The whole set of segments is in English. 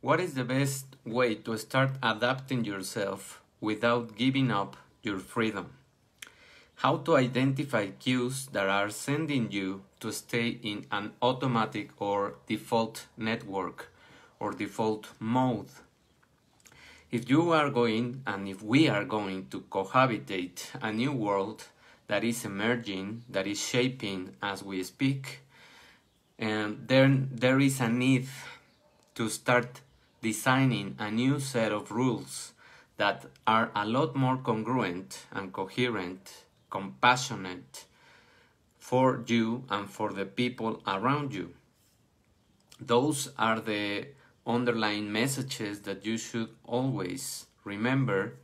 What is the best way to start adapting yourself without giving up your freedom? How to identify cues that are sending you to stay in an automatic or default network or default mode. If you are going and if we are going to cohabitate a new world that is emerging, that is shaping as we speak, and then there is a need to start designing a new set of rules that are a lot more congruent and coherent, compassionate for you and for the people around you. Those are the underlying messages that you should always remember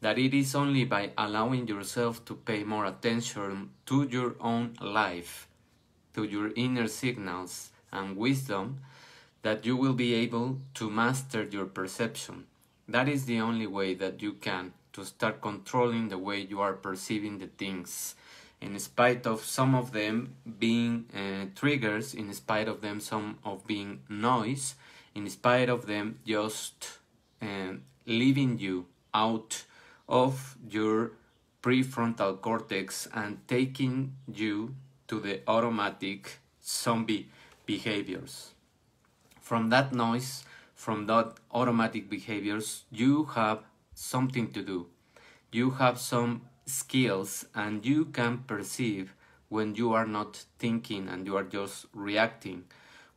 that it is only by allowing yourself to pay more attention to your own life, to your inner signals and wisdom, that you will be able to master your perception. That is the only way that you can to start controlling the way you are perceiving the things. In spite of some of them being uh, triggers, in spite of them some of being noise, in spite of them just uh, leaving you out of your prefrontal cortex and taking you to the automatic zombie behaviors from that noise, from that automatic behaviors, you have something to do. You have some skills and you can perceive when you are not thinking and you are just reacting.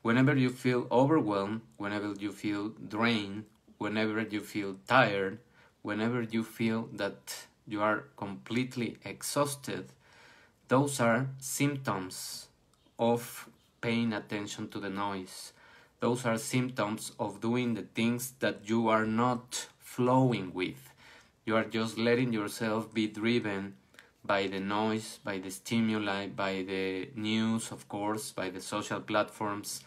Whenever you feel overwhelmed, whenever you feel drained, whenever you feel tired, whenever you feel that you are completely exhausted, those are symptoms of paying attention to the noise those are symptoms of doing the things that you are not flowing with. You are just letting yourself be driven by the noise, by the stimuli, by the news, of course, by the social platforms,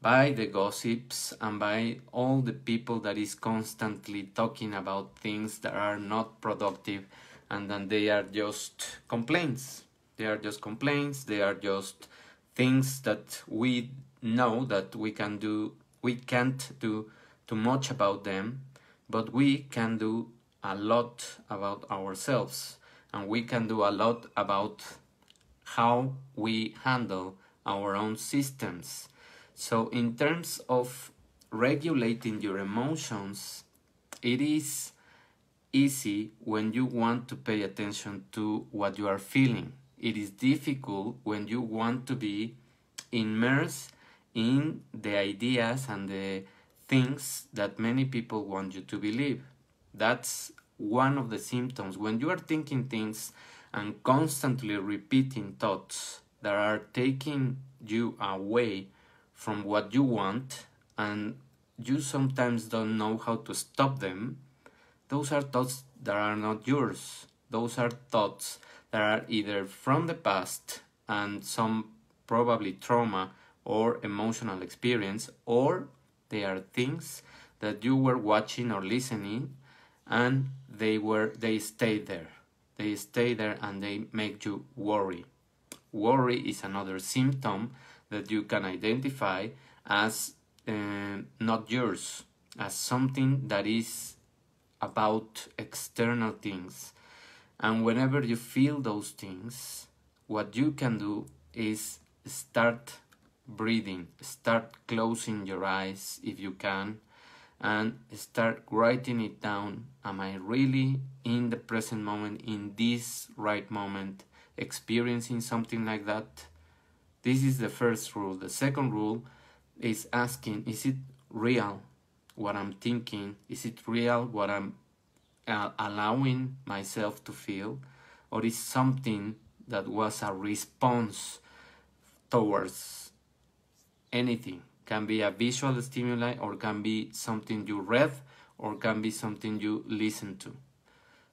by the gossips, and by all the people that is constantly talking about things that are not productive and then they are just complaints. They are just complaints, they are just things that we know that we can do we can't do too much about them but we can do a lot about ourselves and we can do a lot about how we handle our own systems. So in terms of regulating your emotions it is easy when you want to pay attention to what you are feeling. It is difficult when you want to be immersed in the ideas and the things that many people want you to believe. That's one of the symptoms. When you are thinking things and constantly repeating thoughts that are taking you away from what you want and you sometimes don't know how to stop them, those are thoughts that are not yours. Those are thoughts that are either from the past and some probably trauma or emotional experience, or they are things that you were watching or listening and they were they stay there. They stay there and they make you worry. Worry is another symptom that you can identify as uh, not yours, as something that is about external things. And whenever you feel those things, what you can do is start breathing. Start closing your eyes if you can and start writing it down. Am I really in the present moment, in this right moment, experiencing something like that? This is the first rule. The second rule is asking Is it real what I'm thinking? Is it real what I'm uh, allowing myself to feel? Or is something that was a response towards anything. Can be a visual stimuli or can be something you read or can be something you listen to.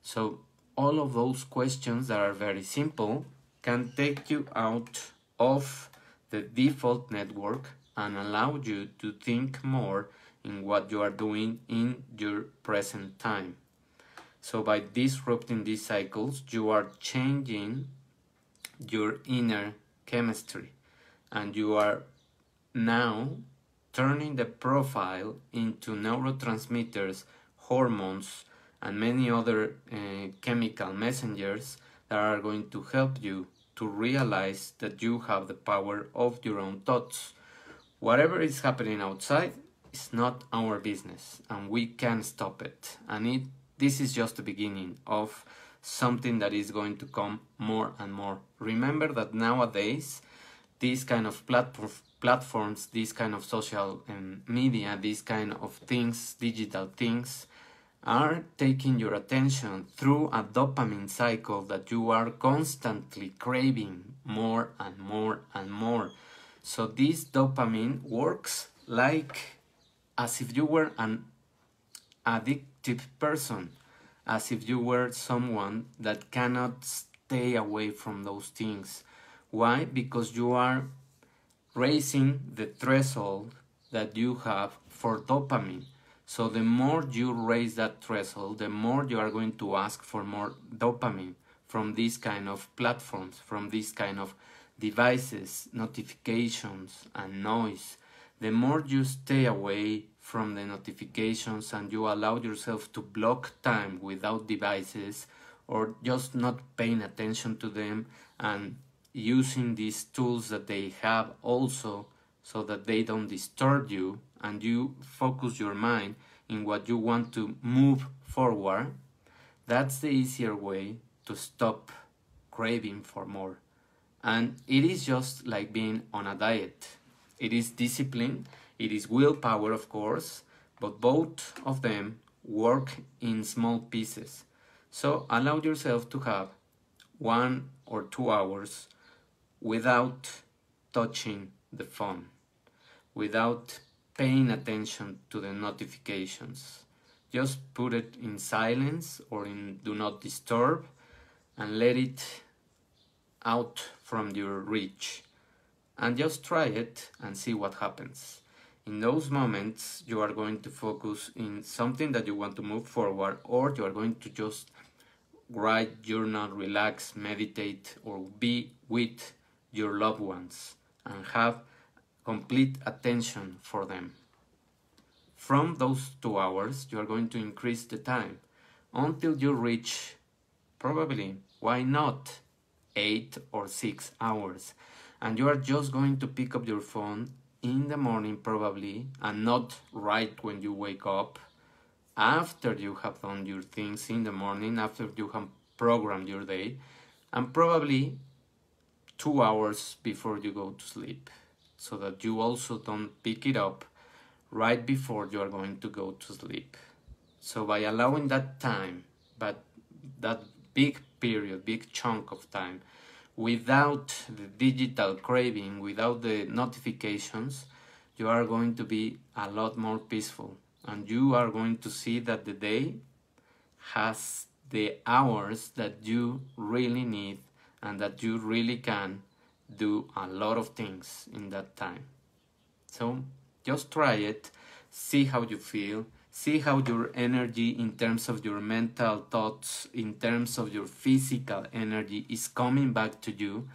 So all of those questions that are very simple can take you out of the default network and allow you to think more in what you are doing in your present time. So by disrupting these cycles you are changing your inner chemistry and you are now turning the profile into neurotransmitters, hormones, and many other uh, chemical messengers that are going to help you to realize that you have the power of your own thoughts. Whatever is happening outside is not our business and we can stop it. And it, this is just the beginning of something that is going to come more and more. Remember that nowadays, these kind of platform, platforms, these kind of social um, media, these kind of things, digital things, are taking your attention through a dopamine cycle that you are constantly craving more and more and more. So this dopamine works like as if you were an addictive person, as if you were someone that cannot stay away from those things. Why? Because you are raising the threshold that you have for dopamine. So the more you raise that threshold, the more you are going to ask for more dopamine from these kind of platforms, from these kind of devices, notifications, and noise. The more you stay away from the notifications and you allow yourself to block time without devices or just not paying attention to them and using these tools that they have also so that they don't disturb you and you focus your mind in what you want to move forward, that's the easier way to stop craving for more. And it is just like being on a diet. It is discipline, it is willpower, of course, but both of them work in small pieces. So allow yourself to have one or two hours without touching the phone, without paying attention to the notifications. Just put it in silence or in do not disturb and let it out from your reach. And just try it and see what happens. In those moments, you are going to focus in something that you want to move forward, or you are going to just write, journal, relax, meditate, or be with your loved ones and have complete attention for them. From those two hours, you are going to increase the time until you reach probably, why not, eight or six hours. And you are just going to pick up your phone in the morning, probably, and not right when you wake up. After you have done your things in the morning, after you have programmed your day, and probably two hours before you go to sleep so that you also don't pick it up right before you are going to go to sleep. So by allowing that time, but that big period, big chunk of time, without the digital craving, without the notifications, you are going to be a lot more peaceful. And you are going to see that the day has the hours that you really need and that you really can do a lot of things in that time. So just try it, see how you feel, see how your energy in terms of your mental thoughts, in terms of your physical energy is coming back to you,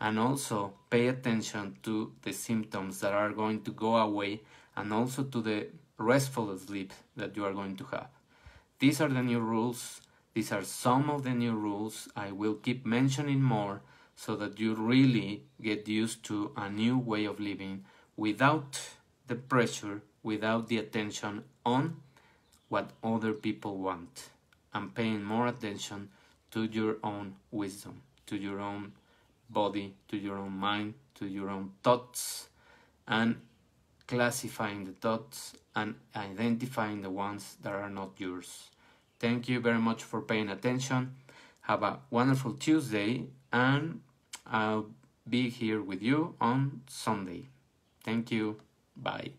and also pay attention to the symptoms that are going to go away and also to the restful sleep that you are going to have. These are the new rules. These are some of the new rules. I will keep mentioning more so that you really get used to a new way of living without the pressure, without the attention on what other people want, and paying more attention to your own wisdom, to your own body, to your own mind, to your own thoughts, and classifying the thoughts and identifying the ones that are not yours. Thank you very much for paying attention. Have a wonderful Tuesday and I'll be here with you on Sunday. Thank you. Bye.